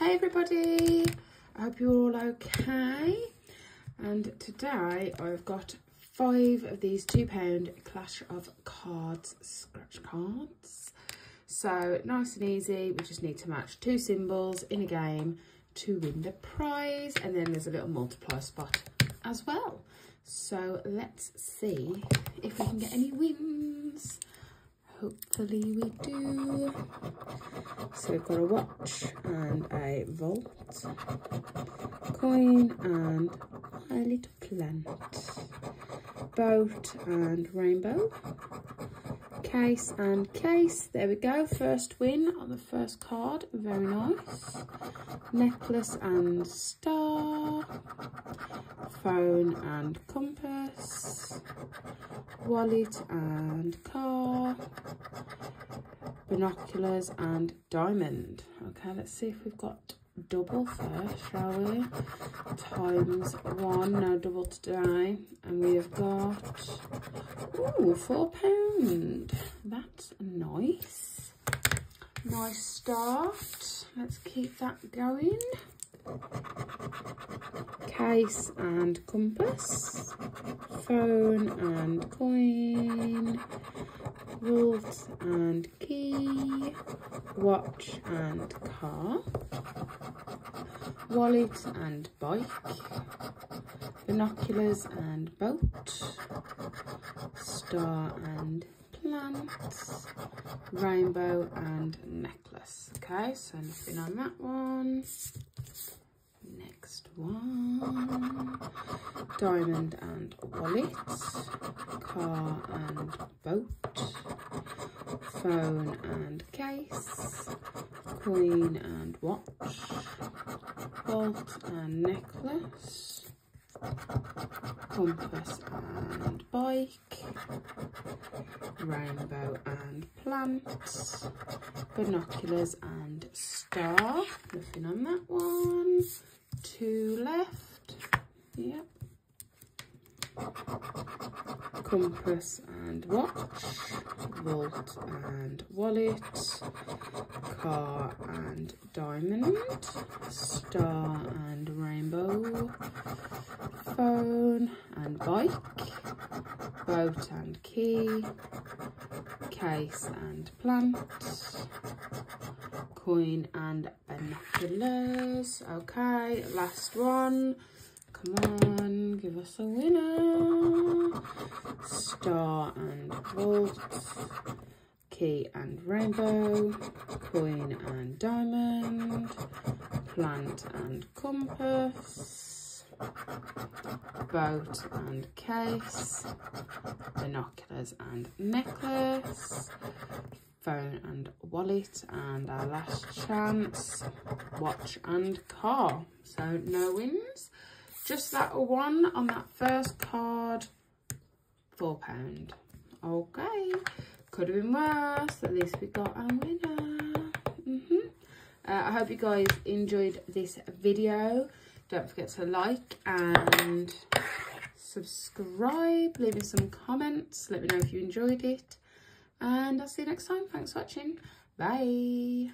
Hey everybody, I hope you're all okay. And today I've got five of these two pound Clash of Cards scratch cards. So nice and easy, we just need to match two symbols in a game to win the prize. And then there's a little multiplier spot as well. So let's see if we can get any wins. Hopefully we do. So we've got a watch and a vault, coin and a little plant, boat and rainbow, case and case. There we go, first win on the first card, very nice. Necklace and star, phone and compass, wallet and car, binoculars and diamond. Okay, let's see if we've got double first, shall we? Times one, no double today. And we have got, ooh, four pound. That's nice. Nice start. Let's keep that going case and compass, phone and coin, vault and key, watch and car, wallet and bike, binoculars and boat, star and plants, rainbow and necklace. Okay, so nothing on that one. Next one. Diamond and wallet car and boat phone and case queen and watch bolt and necklace compass and bike rainbow and plants binoculars and star nothing on that one two left. Yep. Compass and watch, vault and wallet, car and diamond, star and rainbow, phone and bike, boat and key, case and plant, coin and binoculars. Okay, last one. Come on, give us a winner. Star and vault, key and rainbow, coin and diamond, plant and compass, boat and case, binoculars and necklace, phone and wallet and our last chance watch and car so no wins just that one on that first card. Four pound. Okay. Could have been worse. At least we got a winner. Mm -hmm. uh, i hope you guys enjoyed this video. Don't forget to like and subscribe. Leave me some comments. Let me know if you enjoyed it. And I'll see you next time. Thanks for watching. Bye.